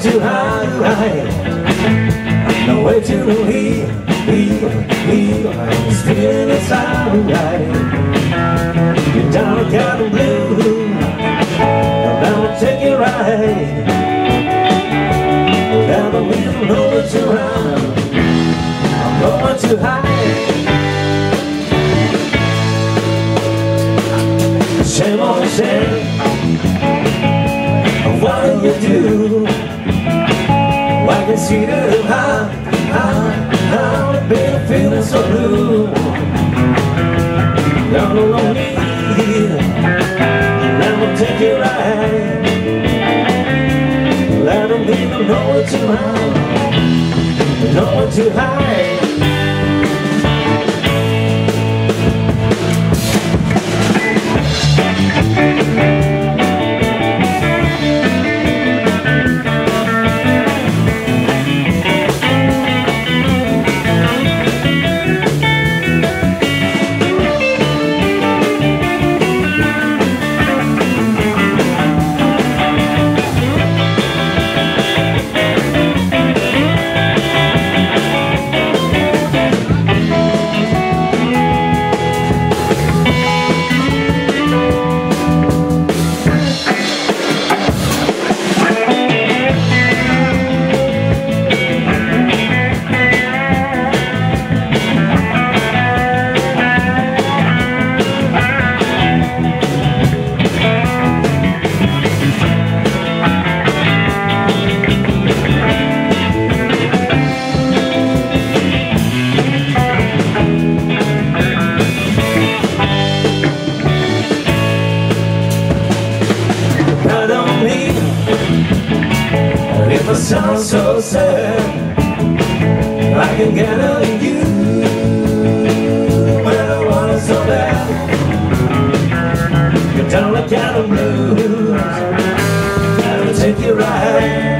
too high, No way to heal, heal, heal. I'm feeling inside right. You're down a cabin blue. Down to take it right. The wheel, nowhere to run. I'm going too high. Shame on shame. How, how, how I've been feeling so blue Down along me Let me take you right Let them people know it's too high Know it's too high if I sound so sad. I can get out you When I want it so bad You don't look at the moves Gotta take you right